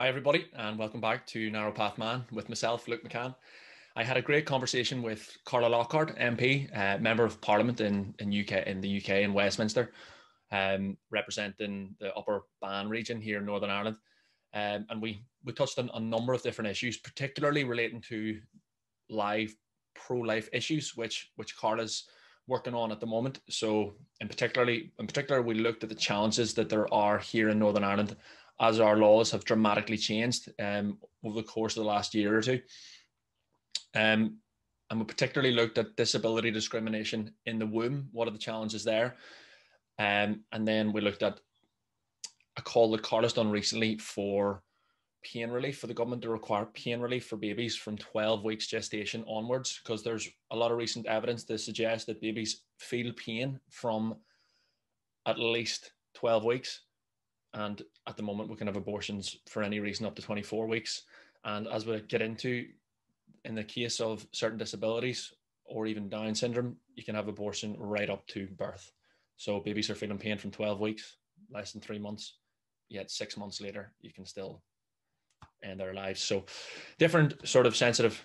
Hi, everybody, and welcome back to Narrow Path Man with myself, Luke McCann. I had a great conversation with Carla Lockhart, MP, uh, member of Parliament in, in UK in the UK in Westminster, um, representing the Upper Bann region here in Northern Ireland. Um, and we we touched on a number of different issues, particularly relating to live pro-life issues, which which Carla's working on at the moment. So, in particularly in particular, we looked at the challenges that there are here in Northern Ireland as our laws have dramatically changed um, over the course of the last year or two. Um, and we particularly looked at disability discrimination in the womb. What are the challenges there? Um, and then we looked at a call that Carla's done recently for pain relief for the government to require pain relief for babies from 12 weeks gestation onwards, because there's a lot of recent evidence to suggest that babies feel pain from at least 12 weeks. And at the moment, we can have abortions for any reason up to 24 weeks. And as we get into, in the case of certain disabilities or even Down syndrome, you can have abortion right up to birth. So babies are feeling pain from 12 weeks, less than three months. Yet six months later, you can still end their lives. So different sort of sensitive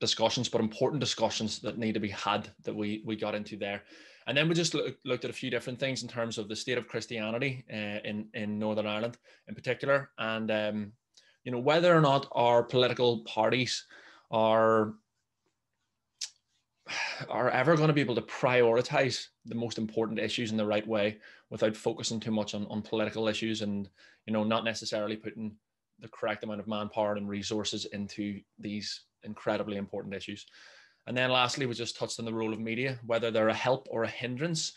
discussions, but important discussions that need to be had that we we got into there. And then we just look, looked at a few different things in terms of the state of Christianity uh, in in Northern Ireland, in particular, and um, you know whether or not our political parties are are ever going to be able to prioritize the most important issues in the right way without focusing too much on, on political issues and you know not necessarily putting the correct amount of manpower and resources into these incredibly important issues and then lastly, we just touched on the role of media, whether they're a help or a hindrance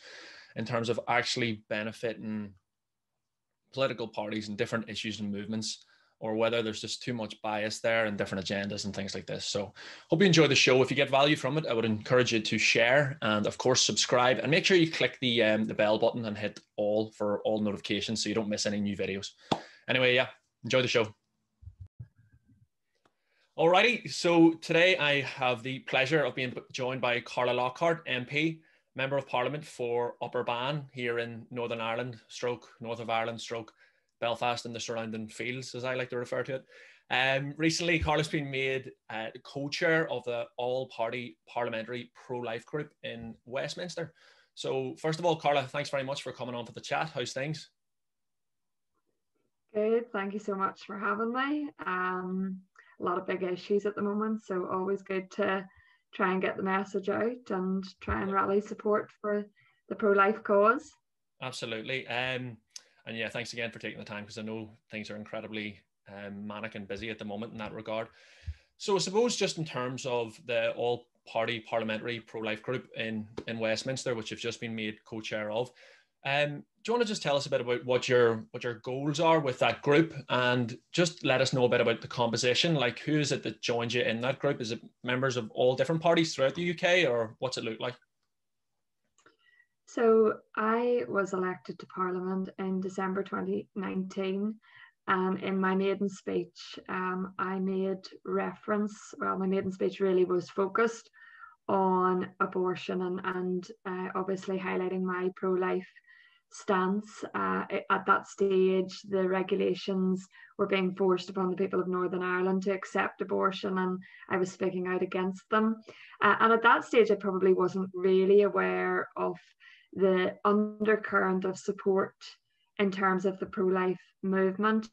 in terms of actually benefiting political parties and different issues and movements, or whether there's just too much bias there and different agendas and things like this. So, hope you enjoy the show. If you get value from it, I would encourage you to share and, of course, subscribe and make sure you click the um, the bell button and hit all for all notifications so you don't miss any new videos. Anyway, yeah, enjoy the show. Alrighty, so today I have the pleasure of being joined by Carla Lockhart, MP, Member of Parliament for Upper Bann here in Northern Ireland, stroke North of Ireland, stroke Belfast and the surrounding fields, as I like to refer to it. Um, recently, Carla's been made uh, co-chair of the all-party parliamentary pro-life group in Westminster. So first of all, Carla, thanks very much for coming on for the chat. How's things? Good. Thank you so much for having me. Um, a lot of big issues at the moment. So always good to try and get the message out and try and rally support for the pro-life cause. Absolutely. Um, and yeah, thanks again for taking the time because I know things are incredibly um, manic and busy at the moment in that regard. So I suppose just in terms of the all party parliamentary pro-life group in, in Westminster, which you've just been made co-chair of, um, do you want to just tell us a bit about what your what your goals are with that group, and just let us know a bit about the composition? Like, who is it that joins you in that group? Is it members of all different parties throughout the UK, or what's it look like? So I was elected to Parliament in December 2019. And in my maiden speech, um, I made reference, well, my maiden speech really was focused on abortion and, and uh, obviously highlighting my pro life stance. Uh, at that stage, the regulations were being forced upon the people of Northern Ireland to accept abortion, and I was speaking out against them. Uh, and at that stage, I probably wasn't really aware of the undercurrent of support in terms of the pro life movement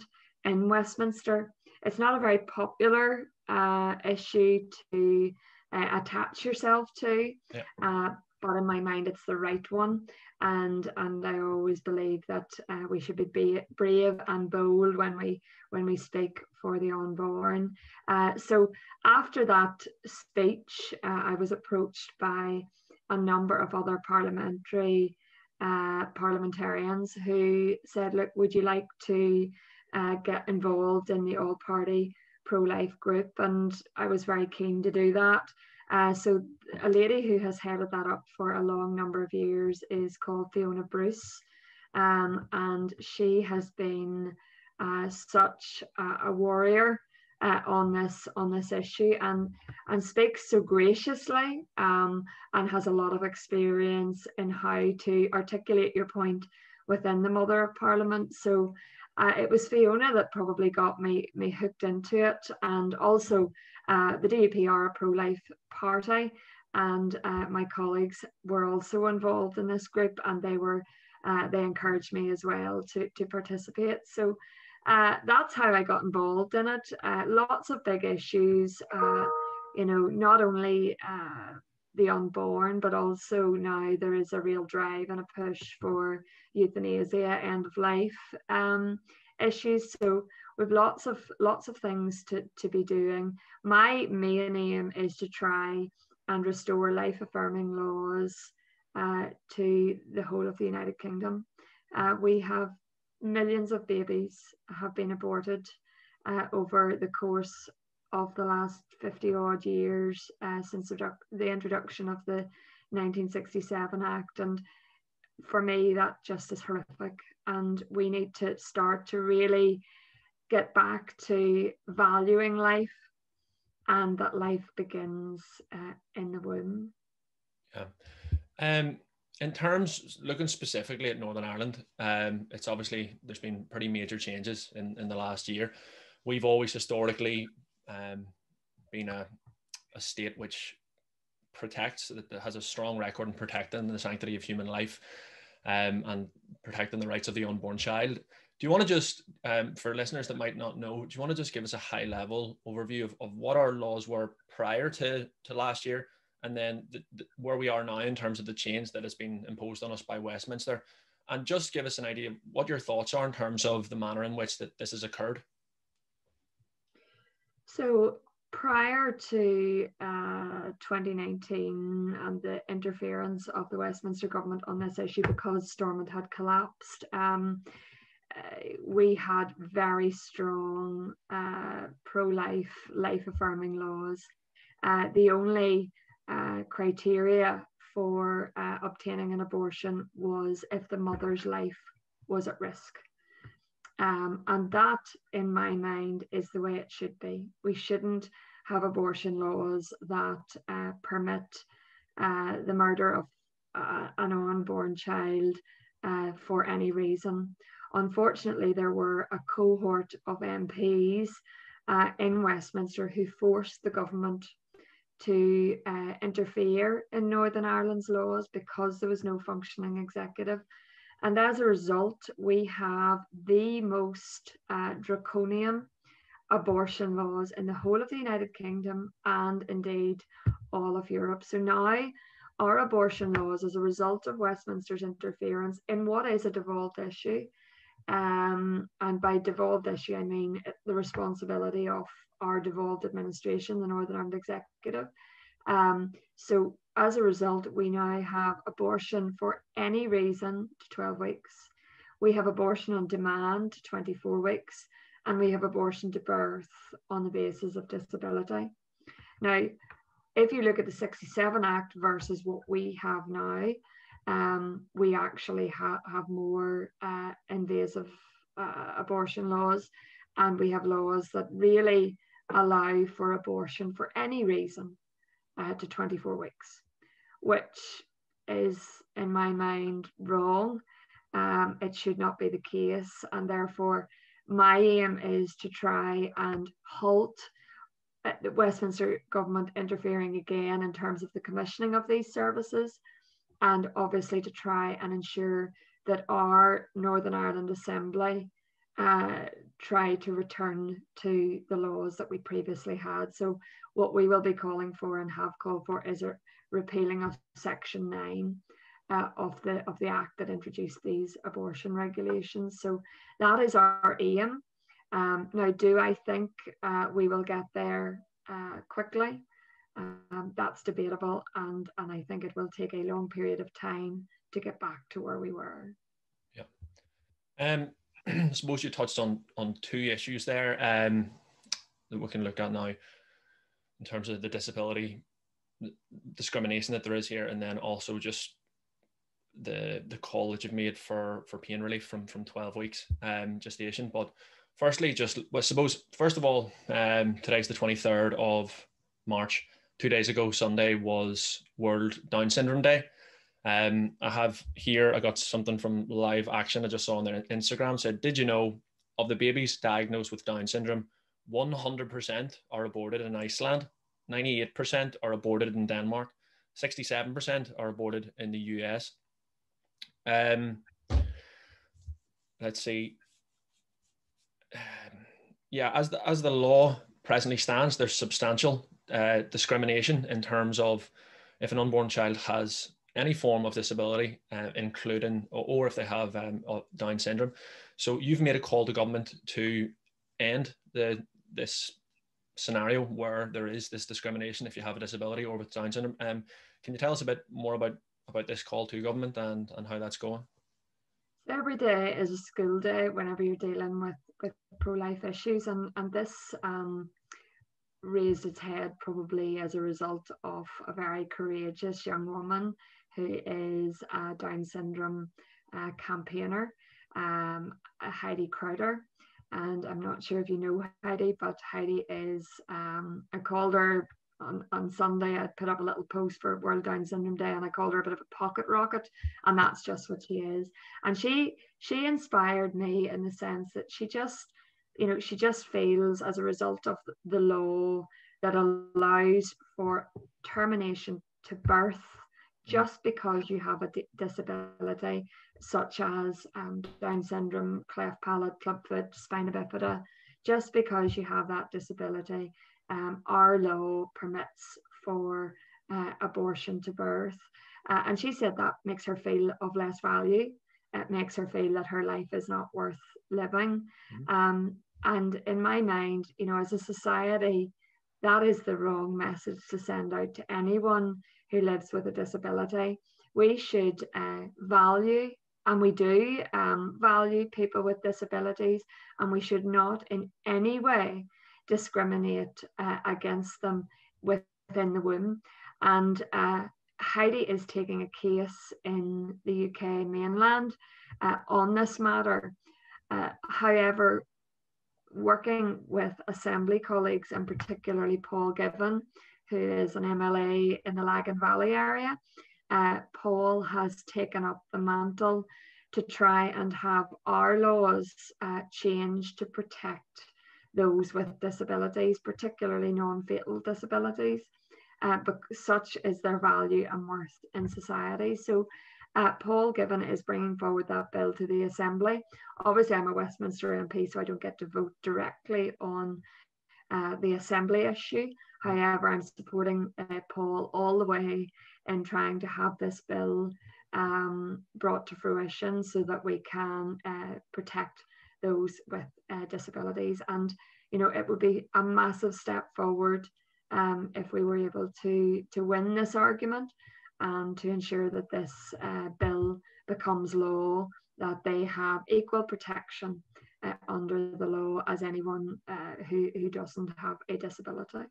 in Westminster. It's not a very popular uh, issue to uh, attach yourself to. Yeah. But in my mind it's the right one. And and i always believe that uh, we should be brave and bold when we when we speak for the unborn. Uh, so after that speech uh, i was approached by a number of other parliamentary uh, parliamentarians who said look would you like to uh, get involved in the all party pro-life group? And i was very keen to do that uh, so a lady who has headed that up for a long number of years is called Fiona Bruce, um, and she has been uh, such a, a warrior uh, on this on this issue and and speaks so graciously um, and has a lot of experience in how to articulate your point within the Mother of Parliament. So uh, it was Fiona that probably got me me hooked into it, and also uh, the DUP are a pro-life party, and uh, my colleagues were also involved in this group, and they were uh, they encouraged me as well to to participate. So. Uh, that's how I got involved in it. Uh, lots of big issues, you know, not only the unborn, but also now there is a real drive and a push for euthanasia, end of life um, issues. So we've lots of lots of things to, to be doing. My main aim is to try and restore life affirming laws uh, to the whole of the United Kingdom. Uh, we have millions of babies have been aborted uh, over the course of the last 50 odd years uh, since the introduction of the 1967 Act. And for me, that just is horrific. And we need to start to really get back to valuing life and that life begins uh, in the womb. Yeah. Um, in terms looking specifically at Northern Ireland, um, it's obviously there's been pretty major changes in, in the last year. We've always historically um, being a, a state which protects, that has a strong record in protecting the sanctity of human life um, and protecting the rights of the unborn child. Do you want to just, um, for listeners that might not know, do you want to just give us a high level overview of, of what our laws were prior to, to last year and then the, the, where we are now in terms of the change that has been imposed on us by Westminster? And just give us an idea of what your thoughts are in terms of the manner in which that this has occurred. So prior to uh, 2019 and the interference of the Westminster government on this issue because Stormont had collapsed, um, uh, we had very strong uh, pro-life, life-affirming laws. Uh, the only uh, criteria for uh, obtaining an abortion was if the mother's life was at risk. Um, and that, in my mind, is the way it should be. We shouldn't have abortion laws that uh, permit uh, the murder of uh, an unborn child uh, for any reason. Unfortunately, there were a cohort of MPs uh, in Westminster who forced the government to uh, interfere in Northern Ireland's laws because there was no functioning executive and as a result, we have the most uh, draconian abortion laws in the whole of the United Kingdom and indeed all of Europe. So now our abortion laws, as a result of Westminster's interference in what is a devolved issue, um, and by devolved issue, I mean the responsibility of our devolved administration, the Northern Ireland Executive. Um, so as a result, we now have abortion for any reason to 12 weeks. We have abortion on demand to 24 weeks, and we have abortion to birth on the basis of disability. Now, if you look at the 67 Act versus what we have now, um, we actually ha- have more uh, invasive uh, abortion laws, and we have laws that really allow for abortion for any reason uh, to 24 weeks which is, in my mind, wrong. Um, it should not be the case, and therefore, my aim is to try and halt uh, the Westminster government interfering again in terms of the commissioning of these services, and obviously to try and ensure that our Northern Ireland Assembly uh, try to return to the laws that we previously had. So, what we will be calling for and have called for is a repealing of Section 9 uh, of, the, of the Act that introduced these abortion regulations. So that is our aim. Um, now, do I think uh, we will get there uh, quickly? Um, that's debatable, and, and I think it will take a long period of time to get back to where we were. Yeah. Um, I suppose you touched on on two issues there um, that we can look at now in terms of the disability discrimination that there is here, and then also just the the call that you've made for for pain relief from from 12 weeks um gestation. But firstly just well, suppose first of all um today's the 23rd of march. Two days ago sunday was world down syndrome day um i have here i got something from live action i just saw on their instagram said did you know of the babies diagnosed with Down syndrome, 100% are aborted in Iceland, 98% are aborted in Denmark, 67% are aborted in the US. Um, let's see. Um, yeah, as the, as the law presently stands, there's substantial uh, discrimination in terms of if an unborn child has any form of disability, uh, including or, or, if they have um, Down syndrome. So you've made a call to government to end the this scenario where there is this discrimination if you have a disability or with Down syndrome. Um, can you tell us a bit more about about this call to government and and how that's going? Every day is a school day whenever you're dealing with with pro life issues, and and this um, raised its head probably as a result of a very courageous young woman who is a Down syndrome uh, campaigner, um, Heidi Crowder. And I'm not sure if you know Heidi, but Heidi is, um, I called her on, on Sunday, I put up a little post for World Down Syndrome Day and I called her a bit of a pocket rocket. And that's just what she is. And she she inspired me in the sense that she just, you know, she just feels as a result of the law that allows for termination to birth just because you have a disability such as um, Down syndrome, cleft palate, clubfoot, spina bifida, just because you have that disability, um, our law permits for uh, abortion to birth. Uh, and she said that makes her feel of less value. It makes her feel that her life is not worth living. Mm-hmm. Um, and in my mind, you know, as a society, that is the wrong message to send out to anyone who lives with a disability. We should uh, value, and we do um, value people with disabilities, and we should not in any way discriminate uh, against them within the womb. And uh, Heidi is taking a case in the UK mainland uh, on this matter. Uh, however, working with assembly colleagues and particularly Paul Givan, who is an MLA in the Lagan Valley area. Uh, Paul has taken up the mantle to try and have our laws uh, changed to protect those with disabilities, particularly non-fatal disabilities, uh, but such is their value and worth in society. So uh, Paul Givan is bringing forward that bill to the Assembly. Obviously, I'm a Westminster MP, so I don't get to vote directly on uh, the Assembly issue. However, I'm supporting uh, Paul all the way in trying to have this bill um, brought to fruition so that we can uh, protect those with uh, disabilities. And, you know, it would be a massive step forward um, if we were able to, to win this argument and to ensure that this uh, bill becomes law, that they have equal protection uh, under the law as anyone uh, who, who doesn't have a disability.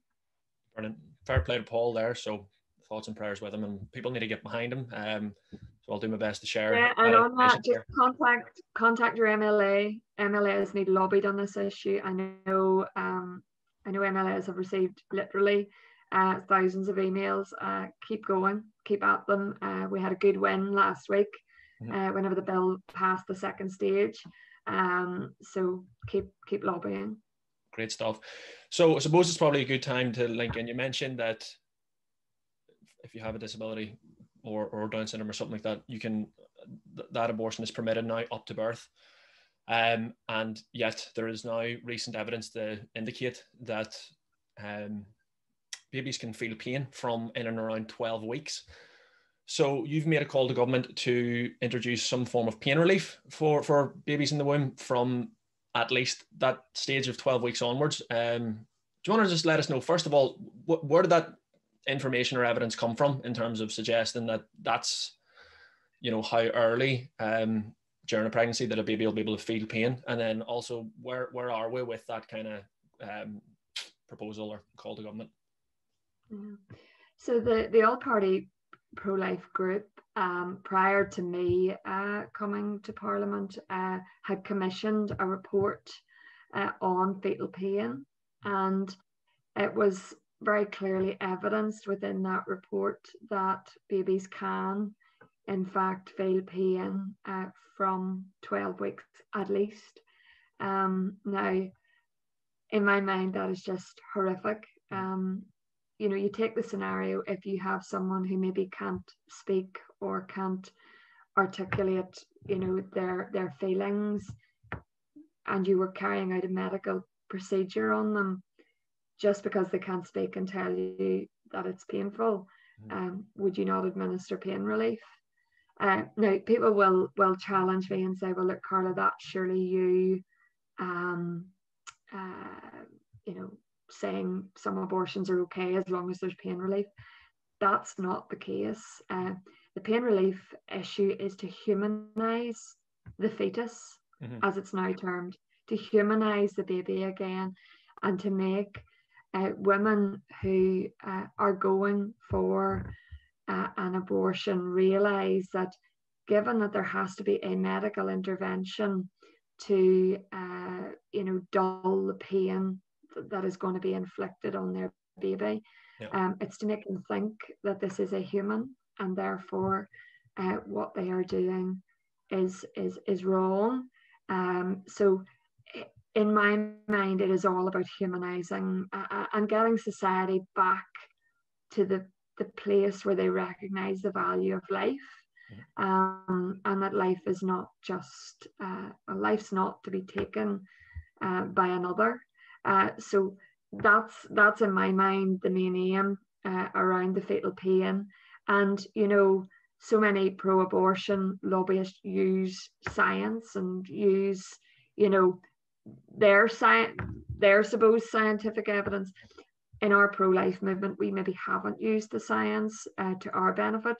Brilliant. Fair play to Paul there. So thoughts and prayers with him, and people need to get behind him. Um, so I'll do my best to share. Yeah, and on that, just contact contact your MLA. MLAs need lobbied on this issue. I know um, I know MLAs have received literally uh, thousands of emails. Uh, keep going, keep at them. Uh, we had a good win last week mm-hmm. uh, whenever the bill passed the second stage. Um, so keep keep lobbying. Great stuff. So I suppose it's probably a good time to link in. You mentioned that if you have a disability or, or Down syndrome or something like that, you can that abortion is permitted now up to birth. Um, and yet there is now recent evidence to indicate that um, babies can feel pain from in and around 12 weeks. So you've made a call to government to introduce some form of pain relief for, for babies in the womb from at least that stage of 12 weeks onwards. Um, do you want to just let us know, first of all, wh- where did that information or evidence come from in terms of suggesting that that's, you know, how early um, during a pregnancy that a baby will be able to feel pain? And then also, where, where are we with that kind of um, proposal or call to government? So the, the all party pro life group um, prior to me uh, coming to Parliament, uh, had commissioned a report uh, on fetal pain, and it was very clearly evidenced within that report that babies can, in fact, feel pain uh, from 12 weeks at least. Um, now, in my mind, that is just horrific. Um, you know, you take the scenario if you have someone who maybe can't speak or can't articulate, you know, their their feelings, and you were carrying out a medical procedure on them, just because they can't speak and tell you that it's painful, mm. um, would you not administer pain relief? Uh, now, people will will challenge me and say, "Well, look, Carla, that surely you, um, uh, you know, saying some abortions are okay as long as there's pain relief." That's not the case. Uh, the pain relief issue is to humanize the fetus, mm-hmm. as it's now termed, to humanize the baby again, and to make uh, women who uh, are going for uh, an abortion realize that given that there has to be a medical intervention to uh, you know dull the pain that is going to be inflicted on their baby yeah. um, it's to make them think that this is a human and therefore uh, what they are doing is is is wrong um, so in my mind it is all about humanizing uh, uh and getting society back to the the place where they recognize the value of life mm-hmm. um, and that life is not just uh, life's not to be taken uh, by another uh, so that's that's in my mind the main aim uh, around the fetal pain and you know so many pro-abortion lobbyists use science and use you know their science their supposed scientific evidence in our pro-life movement, we maybe haven't used the science uh, to our benefit.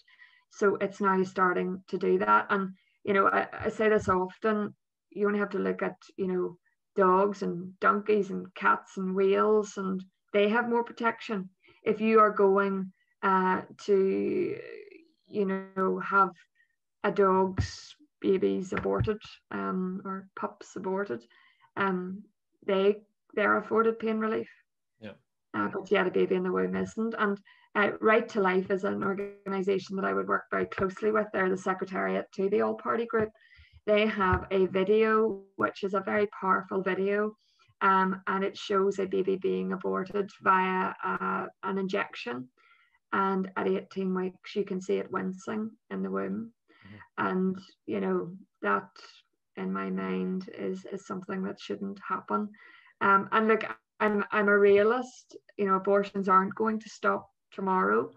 So it's now starting to do that. And, you know, I, I say this often, you only have to look at, you know, dogs and donkeys and cats and whales, and they have more protection. If you are going uh, to, you know, have a dog's babies aborted um, or pups aborted, um, they they're afforded pain relief Yeah. Uh, but had a baby in the womb isn't. And uh, Right to Life is an organisation that I would work very closely with. They're the secretariat to the All Party Group. They have a video, which is a very powerful video, um, and it shows a baby being aborted via uh, an injection. And at 18 weeks, you can see it wincing in the womb. Mm-hmm. And, you know, that in my mind is, is something that shouldn't happen. Um, and look, I'm I'm a realist. You know, abortions aren't going to stop tomorrow.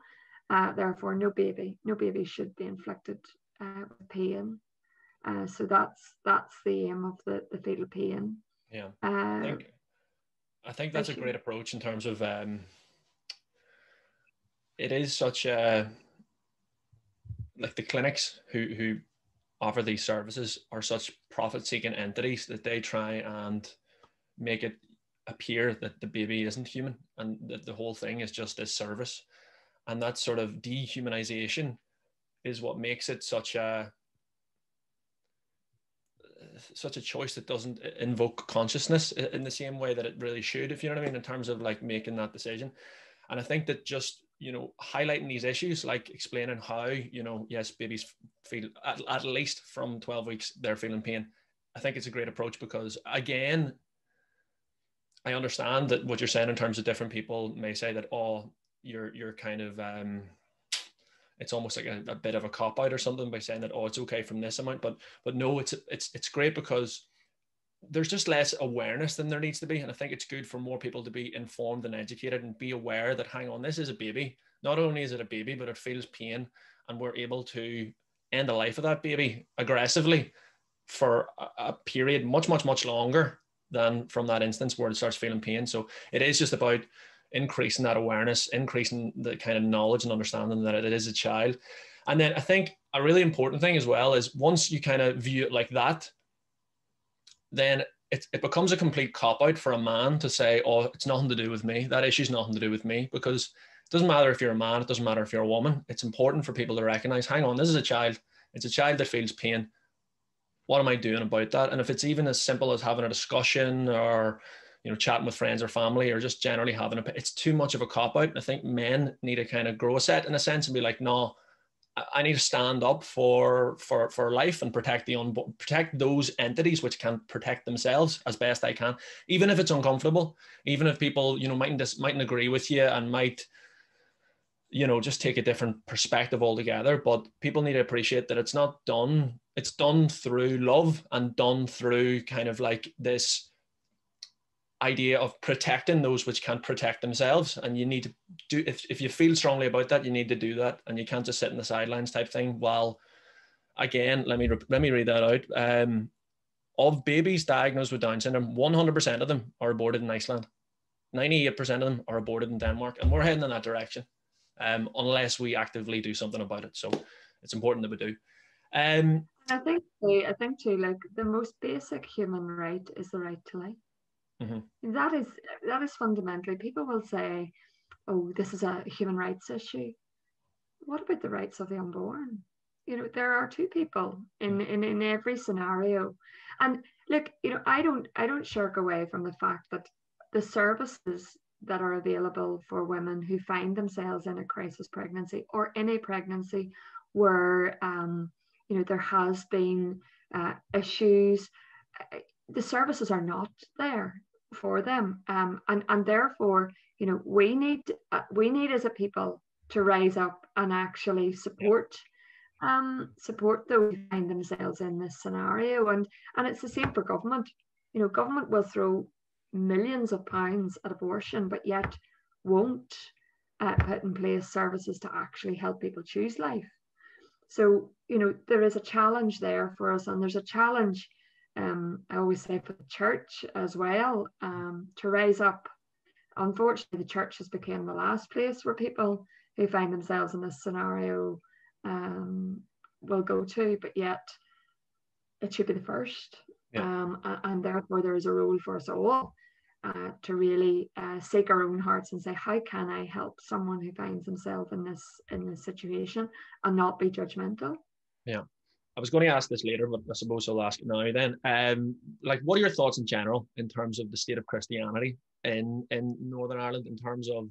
Uh, therefore, no baby, no baby should be inflicted uh, with pain. Uh, so that's that's the aim of the the fetal pain. Yeah, I uh, think, I think that's a great approach in terms of um, it is such a like the clinics who who offer these services are such profit seeking entities that they try and make it appear that the baby isn't human and that the whole thing is just a service. And that sort of dehumanization is what makes it such a such a choice that doesn't invoke consciousness in the same way that it really should if you know what i mean in terms of like making that decision. And i think that just you know highlighting these issues like explaining how you know yes babies feel at, at least from 12 weeks they're feeling pain i think it's a great approach because again I understand that what you're saying in terms of different people may say that oh you're you're kind of um, it's almost like a, a bit of a cop out or something by saying that oh it's okay from this amount. But but no it's it's it's great because there's just less awareness than there needs to be. And I think it's good for more people to be informed and educated and be aware that hang on this is a baby. Not only is it a baby but it feels pain. And we're able to end the life of that baby aggressively for a, a period much much much longer than from that instance where it starts feeling pain. So it is just about increasing that awareness, increasing the kind of knowledge and understanding that it is a child. And then I think a really important thing as well is once you kind of view it like that, then it, it becomes a complete cop out for a man to say, oh, it's nothing to do with me. That issue's nothing to do with me because it doesn't matter if you're a man, it doesn't matter if you're a woman. It's important for people to recognize, hang on, this is a child. It's a child that feels pain what am I doing about that? And if it's even as simple as having a discussion or you know chatting with friends or family or just generally having a it's too much of a cop out. And I think men need to kind of grow a set in a sense and be like, no, I need to stand up for for for life and protect the un- protect those entities which can protect themselves as best I can, even if it's uncomfortable, even if people you know mightn't dis- mightn't agree with you and might you know just take a different perspective altogether. But people need to appreciate that it's not done. It's done through love and done through kind of like this idea of protecting those which can't protect themselves. And you need to do if, if you feel strongly about that you need to do that. And you can't just sit in the sidelines type thing. While again let me let me read that out. Um, of babies diagnosed with down syndrome 100% of them are aborted in iceland. 98% of them are aborted in denmark. And we're heading in that direction um, unless we actively do something about it. So it's important that we do. Um, i think i think too like the most basic human right is the right to life Mm-hmm. That is that is fundamentally. People will say, "Oh, this is a human rights issue." What about the rights of the unborn? You know, there are two people in mm. in, in every scenario, and look, you know, I don't I don't shirk away from the fact that the services that are available for women who find themselves in a crisis pregnancy or in a pregnancy where um, you know there has been uh, issues uh, the services are not there for them. Um, and and therefore you know we need uh, we need as a people to rise up and actually support um, support those who find themselves in this scenario. And and it's the same for government. You know government will throw millions of pounds at abortion but yet won't uh, put in place services to actually help people choose life. So you know there is a challenge there for us and there's a challenge um, I always say for the church as well um, to rise up. Unfortunately, the church has become the last place where people who find themselves in this scenario um, will go to, but yet it should be the first. Yeah. Um, and, and, therefore, there is a role for us all uh, to really uh, seek our own hearts and say, how can I help someone who finds themselves in this in this situation, and not be judgmental. Yeah. I was going to ask this later, but I suppose I'll ask it now. Then, um, like, what are your thoughts in general in terms of the state of Christianity in in Northern Ireland? In terms of,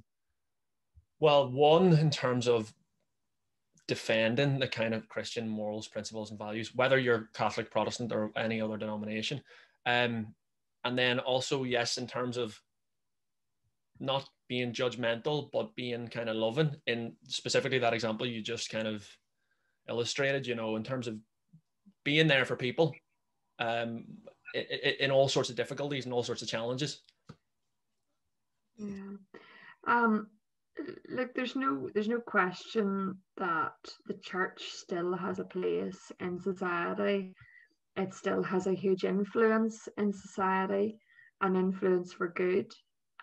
well, one in terms of defending the kind of Christian morals, principles, and values, whether you're Catholic, Protestant, or any other denomination, um, and then also yes, in terms of not being judgmental, but being kind of loving. In specifically that example you just kind of illustrated, you know, in terms of being there for people um, in, in all sorts of difficulties and all sorts of challenges. Yeah. Um, like there's no there's no question that the church still has a place in society. It still has a huge influence in society, an influence for good.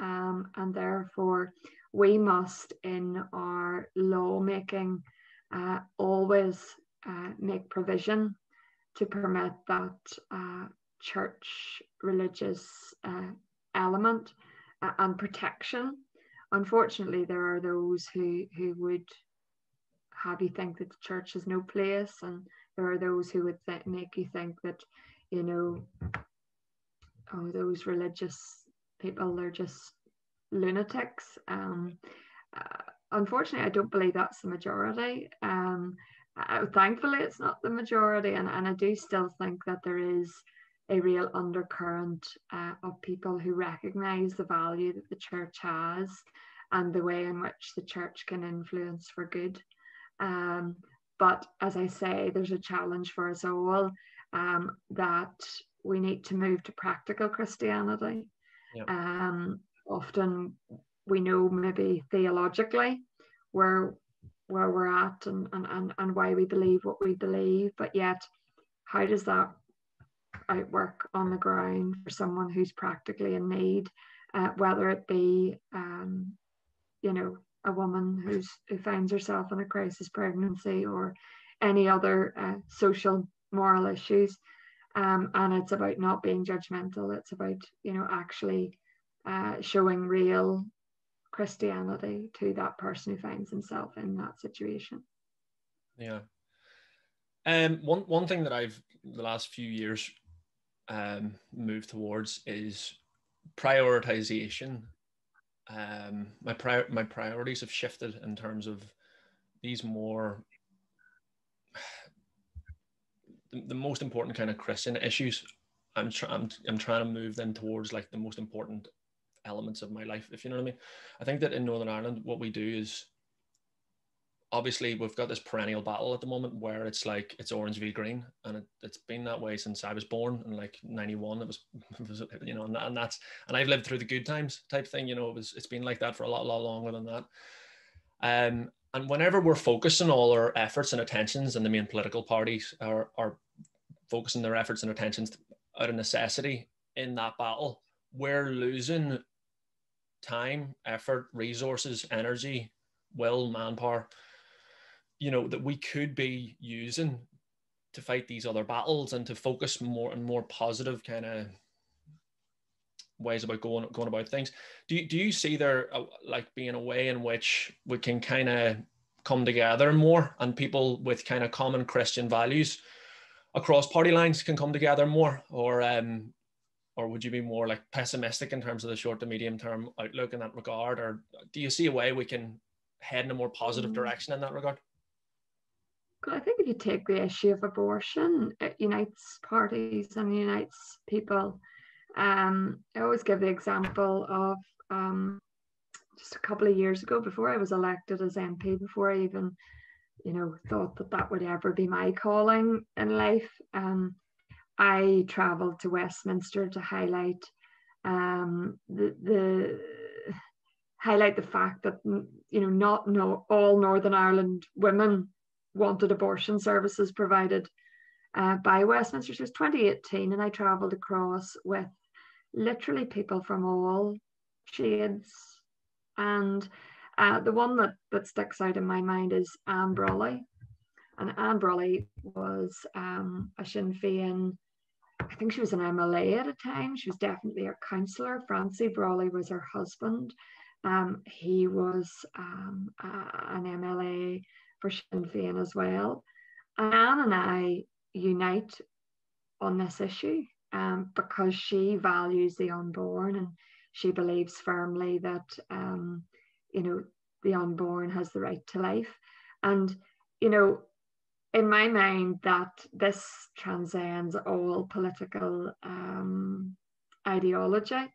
Um, and therefore we must in our lawmaking uh, always uh, make provision to permit that uh, church religious uh, element uh, and protection. Unfortunately, there are those who, who would have you think that the church has no place, and there are those who would th- make you think that, you know, oh, those religious people, they're just lunatics. Um, uh, unfortunately, I don't believe that's the majority. Um, uh, thankfully, it's not the majority, and, and I do still think that there is a real undercurrent uh, of people who recognize the value that the church has and the way in which the church can influence for good. Um, but as I say, there's a challenge for us all um, that we need to move to practical Christianity. Yep. Um, often we know maybe theologically where where we're at and, and, and, and why we believe what we believe, but yet how does that outwork on the ground for someone who's practically in need, uh, whether it be um, you know a woman who's who finds herself in a crisis pregnancy or any other uh, social moral issues. Um, and it's about not being judgmental. It's about you know actually uh, showing real Christianity to that person who finds himself in that situation. Yeah. Um, one one thing that I've the last few years um, moved towards is prioritization. Um, my pri- my priorities have shifted in terms of these more the, the most important kind of Christian issues, I'm, trying I'm, I'm trying to move them towards like the most important elements of my life, if you know what I mean. I think that in Northern Ireland, what we do is obviously we've got this perennial battle at the moment where it's like it's orange v green and it, has been that way since i was born in like 91 it was, it was you know and, and, that's and i've lived through the good times type thing you know it was it's been like that for a lot lot longer than that um and whenever we're focusing all our efforts and attentions and the main political parties are, are focusing their efforts and attentions out of necessity in that battle we're losing time effort resources energy will manpower you know that we could be using to fight these other battles and to focus more and more positive kind of ways about going going about things. Do you, do you see there uh, like being a way in which we can kind of come together more and people with kind of common Christian values across party lines can come together more, or um, or would you be more like pessimistic in terms of the short to medium term outlook in that regard, or do you see a way we can head in a more positive mm. direction in that regard? I think if you take the issue of abortion, it unites parties and unites people. Um, I always give the example of um, just a couple of years ago, before I was elected as MP, before I even, you know, thought that that would ever be my calling in life. Um, I travelled to Westminster to highlight um, the, the highlight the fact that you know not no, all Northern Ireland women wanted abortion services provided uh, by Westminster. It was 2018, and I travelled across with literally people from all shades. And uh, the one that, that sticks out in my mind is Anne Brolly. And Anne Brolly was um, a Sinn Féin, I think she was an MLA at a time. She was definitely a councillor. Francie Brolly was her husband. Um, he was um, an MLA for Sinn Féin as well. Anne and I unite on this issue um, because she values the unborn and she believes firmly that um, you know the unborn has the right to life and you know in my mind that this transcends all political um, ideology.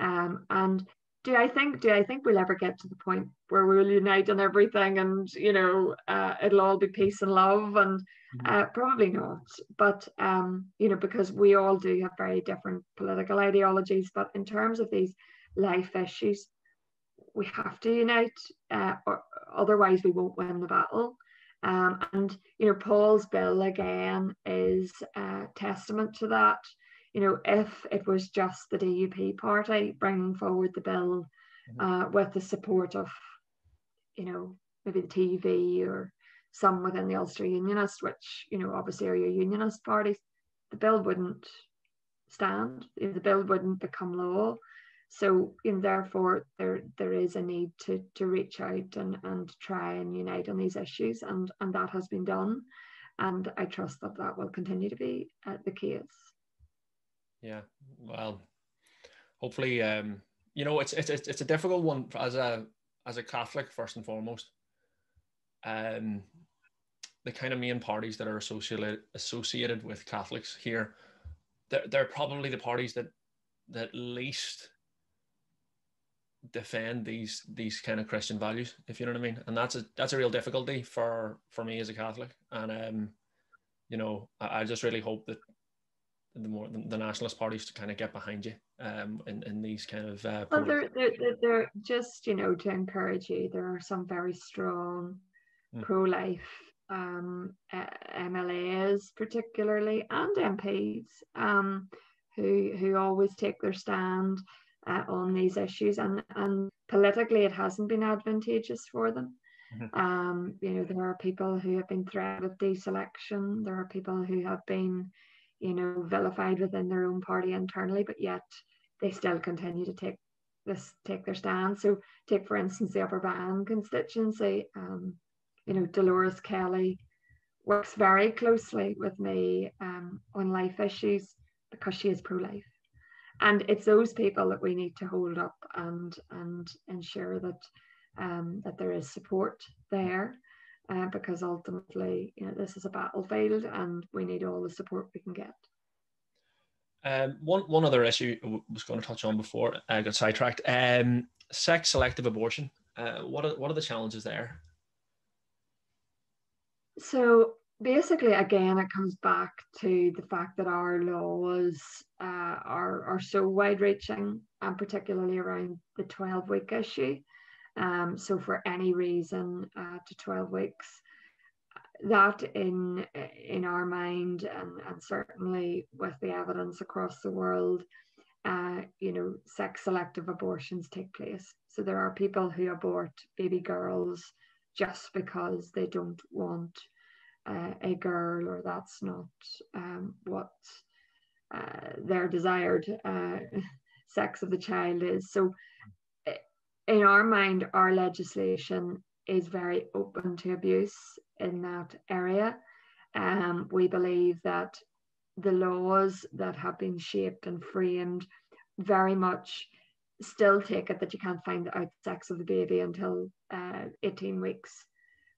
Um, and do I think do I think we'll ever get to the point where we'll unite on everything and you know uh, it'll all be peace and love? And mm-hmm. uh, probably not. But um, you know because we all do have very different political ideologies. But in terms of these life issues we have to unite uh, or otherwise we won't win the battle um, and you know Paul's bill again is a testament to that you know, if it was just the DUP party bringing forward the bill mm-hmm. uh, with the support of, you know, maybe the TUV or some within the Ulster Unionists, which, you know, obviously are your unionist parties, the bill wouldn't stand, the bill wouldn't become law. So, know, therefore, there there is a need to to reach out and, and try and unite on these issues, and and that has been done, and I trust that that will continue to be uh, the case. Yeah well hopefully um you know it's it's it's a difficult one as a as a catholic first and foremost. Um the kind of main parties that are associated associated with catholics here they're, they're probably the parties that that least defend these these kind of christian values if you know what i mean. And that's a that's a real difficulty for for me as a catholic. And um you know I, I just really hope that the more the, the nationalist parties to kind of get behind you um, in, in these kind of uh, well they're, they're, they're just you know to encourage you. There are some very strong mm. pro-life um, uh, MLAs particularly and MPs um, who who always take their stand uh, on these issues and and politically it hasn't been advantageous for them mm-hmm. um, you know there are people who have been threatened with deselection there are people who have been you know, vilified within their own party internally, but yet they still continue to take this take their stand. So take for instance the Upper Bann constituency. Um, you know, Dolores Kelly works very closely with me um, on life issues because she is pro-life. And it's those people that we need to hold up and and ensure that um, that there is support there. uh, because ultimately, you know, this is a battlefield and we need all the support we can get. Um, one one other issue I was going to touch on before I got sidetracked. Um, sex selective abortion. Uh, what are what are the challenges there? So basically, again, it comes back to the fact that our laws uh, are are so wide reaching, and particularly around the twelve week issue. Um, so for any reason uh, to 12 weeks, that in in our mind and, and certainly with the evidence across the world, uh, you know, sex selective abortions take place. So there are people who abort baby girls just because they don't want uh, a girl or that's not um, what uh, their desired uh, sex of the child is. So in our mind, our legislation is very open to abuse in that area. Um, we believe that the laws that have been shaped and framed very much still take it that you can't find out the sex of the baby until uh, 18 weeks,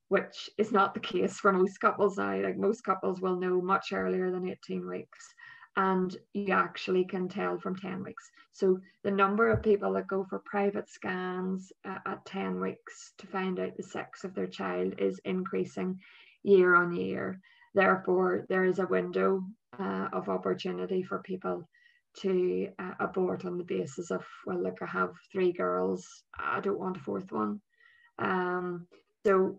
which is not the case for most couples now. Like most couples will know much earlier than 18 weeks and you actually can tell from 10 weeks. So the number of people that go for private scans uh, at 10 weeks to find out the sex of their child is increasing year on year. Therefore, there is a window uh, of opportunity for people to uh, abort on the basis of, well, look, I have three girls, I don't want a fourth one. Um, so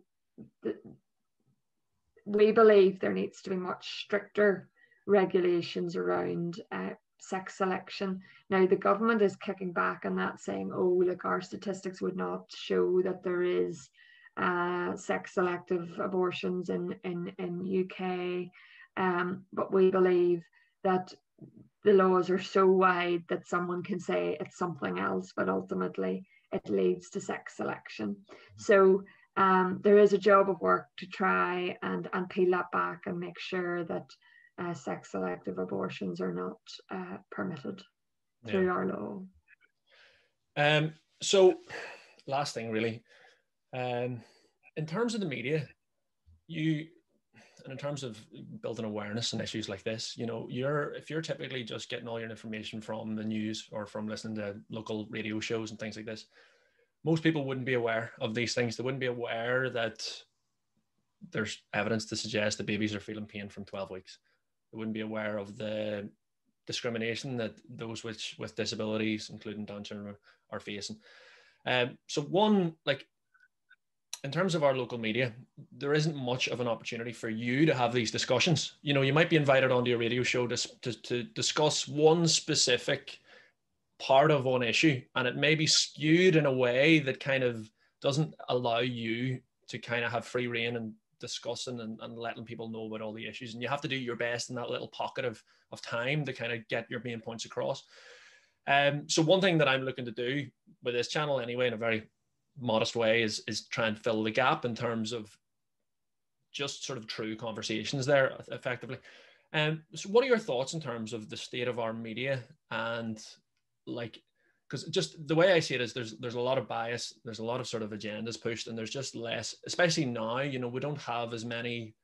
we believe there needs to be much stricter regulations around uh, sex selection. Now, the government is kicking back on that, saying, oh, look, our statistics would not show that there is uh, sex selective abortions in, in, in UK. Um, but we believe that the laws are so wide that someone can say it's something else, but ultimately it leads to sex selection. So um, there is a job of work to try and, and peel that back and make sure that uh, sex selective abortions are not uh, permitted through yeah. our law. Um, so, last thing, really, um, in terms of the media, you and in terms of building awareness and issues like this, you know, you're if you're typically just getting all your information from the news or from listening to local radio shows and things like this, most people wouldn't be aware of these things. They wouldn't be aware that there's evidence to suggest that babies are feeling pain from 12 weeks they wouldn't be aware of the discrimination that those which with disabilities, including Down syndrome, are facing. Um, so one, like in terms of our local media, there isn't much of an opportunity for you to have these discussions. You know, you might be invited onto a radio show to, to, to discuss one specific part of one issue, and it may be skewed in a way that kind of doesn't allow you to kind of have free reign and discussing and, and letting people know about all the issues. And you have to do your best in that little pocket of, of time to kind of get your main points across. Um, so one thing that I'm looking to do with this channel anyway, in a very modest way, is is try and fill the gap in terms of just sort of true conversations there effectively. Um, so what are your thoughts in terms of the state of our media and like because just the way I see it is there's there's a lot of bias, there's a lot of sort of agendas pushed, and there's just less, especially now, you know, we don't have as many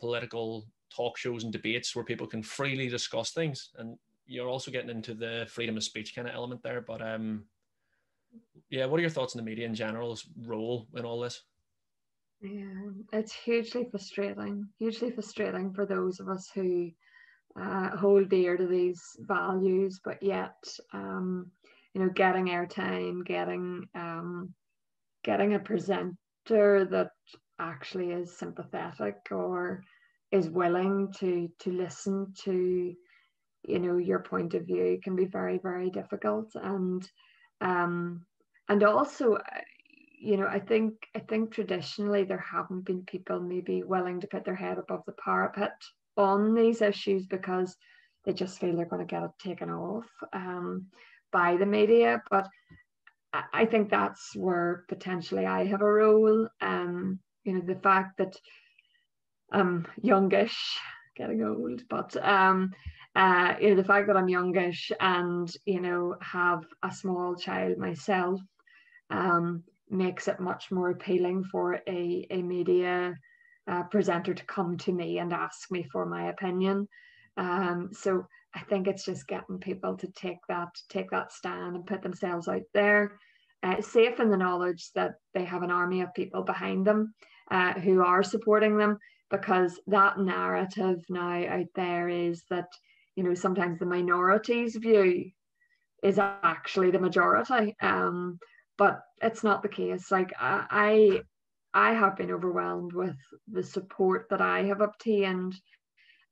political talk shows and debates where people can freely discuss things. And you're also getting into the freedom of speech kind of element there. But um yeah, what are your thoughts on the media in general's role in all this? Yeah, it's hugely frustrating, hugely frustrating for those of us who uh, hold dear to these values, but yet um, you know, getting airtime, getting um, getting a presenter that actually is sympathetic or is willing to to listen to you know your point of view can be very very difficult. And um and also you know i think i think traditionally there haven't been people maybe willing to put their head above the parapet on these issues because they just feel they're going to get it taken off um by the media. But I think that's where potentially I have a role. Um, you know, the fact that I'm youngish, getting old, but um, uh, you know, the fact that I'm youngish and you know have a small child myself, um, makes it much more appealing for a, a media uh, presenter to come to me and ask me for my opinion. Um, so I think it's just getting people to take that take that stand and put themselves out there, uh, safe in the knowledge that they have an army of people behind them uh, who are supporting them. Because that narrative now out there is that you know sometimes the minority's view is actually the majority. Um, but it's not the case. Like I, I have been overwhelmed with the support that I have obtained,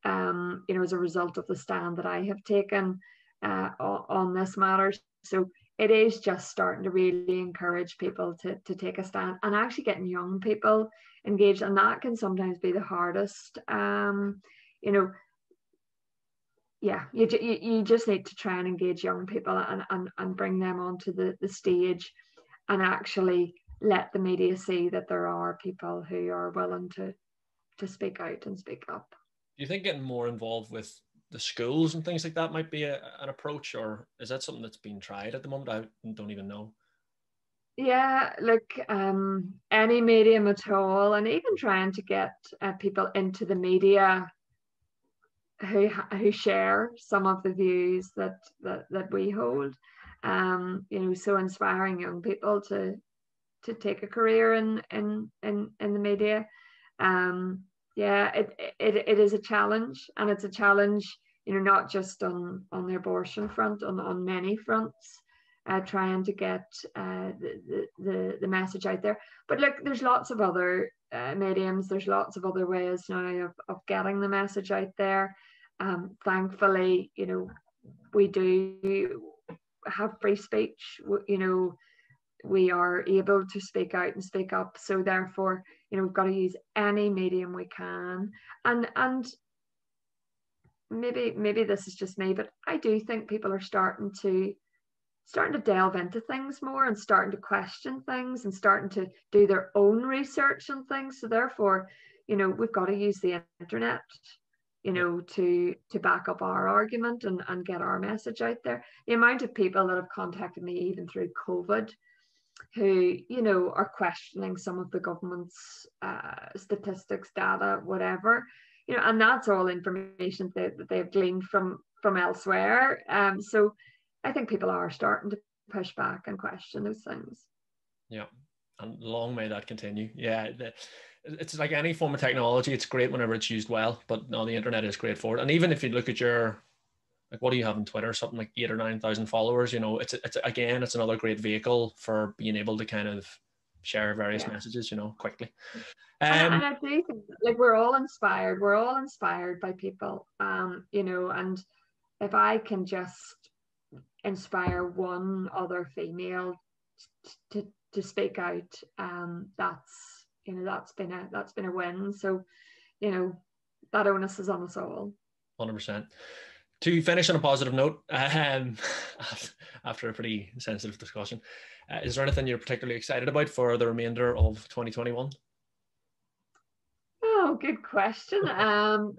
um, you know, as a result of the stand that I have taken uh, on this matter. So it is just starting to really encourage people to, to take a stand and actually getting young people engaged. And that can sometimes be the hardest. Um, you know, yeah, you, you, you just need to try and engage young people and, and, and bring them onto the, the stage and actually let the media see that there are people who are willing to to speak out and speak up. Do you think getting more involved with the schools and things like that might be a, an approach, or is that something that's being tried at the moment? I don't even know. Yeah, like um, any medium at all, and even trying to get uh, people into the media who who share some of the views that that, that we hold um, you know, so inspiring young people to to take a career in in in, in the media. Um, yeah, it, it it is a challenge, and it's a challenge, you know, not just on on the abortion front, on on many fronts. Uh, trying to get uh, the, the the message out there. But look, there's lots of other uh, mediums. There's lots of other ways now of, of getting the message out there. Um, thankfully, you know, we do have free speech you know we are able to speak out and speak up. So therefore you know we've got to use any medium we can. And and maybe maybe this is just me but i do think people are starting to starting to delve into things more and starting to question things and starting to do their own research on things. So therefore you know we've got to use the internet you know, to to back up our argument and, and get our message out there. The amount of people that have contacted me even through COVID who, you know, are questioning some of the government's uh, statistics, data, whatever, you know, and that's all information that, that they've gleaned from from elsewhere. Um, so I think people are starting to push back and question those things. Yeah, and long may that continue. Yeah, it's like any form of technology. It's great whenever it's used well, but no, the internet is great for it. And even if you look at your, like, what do you have on Twitter? Something like eight or nine thousand followers. You know, it's it's again, it's another great vehicle for being able to kind of share various yeah. messages. You know, quickly. Um, and, and I do think like we're all inspired. We're all inspired by people. Um, you know, and if I can just inspire one other female to to speak out, um, that's you know that's been a that's been a win. So, you know, that onus is on us all. Hundred percent. To finish on a positive note, um, after a pretty sensitive discussion, uh, is there anything you're particularly excited about for the remainder of 2021? Oh, good question. Um,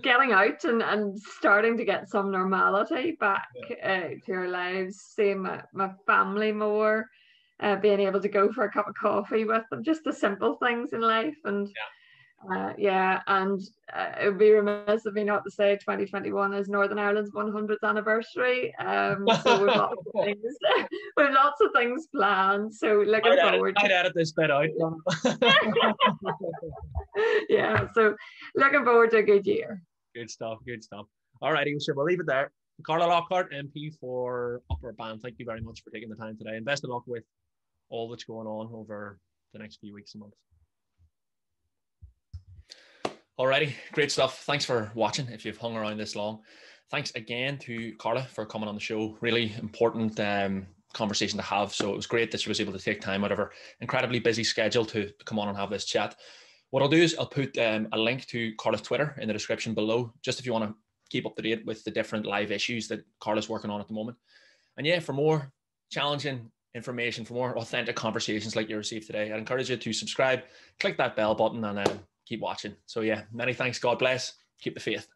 getting out and, and starting to get some normality back uh, to our lives, seeing my, my family more, uh, being able to go for a cup of coffee with them, just the simple things in life. And yeah, uh, yeah and uh, it would be remiss of me not to say 2021 is Northern Ireland's 100th anniversary. Um, so we've lots of things, we've lots of things planned. So looking I'd forward. Edit, to... I'd edit this bit out. yeah, so looking forward to a good year. Good stuff. Good stuff. All righty, so we'll leave it there. Carla Lockhart, MP for Upper Bann, thank you very much for taking the time today. And best of luck with all that's going on over the next few weeks and months. Alrighty, great stuff. Thanks for watching. If you've hung around this long, thanks again to Carla for coming on the show. Really important um, conversation to have. So it was great that she was able to take time out of her incredibly busy schedule to come on and have this chat. What I'll do is I'll put um, a link to Carla's Twitter in the description below, just if you want to keep up to date with the different live issues that Carla's working on at the moment. And yeah, for more challenging information, for more authentic conversations like you received today, I'd encourage you to subscribe, click that bell button, and uh, keep watching. So, yeah, many thanks. God bless. Keep the faith.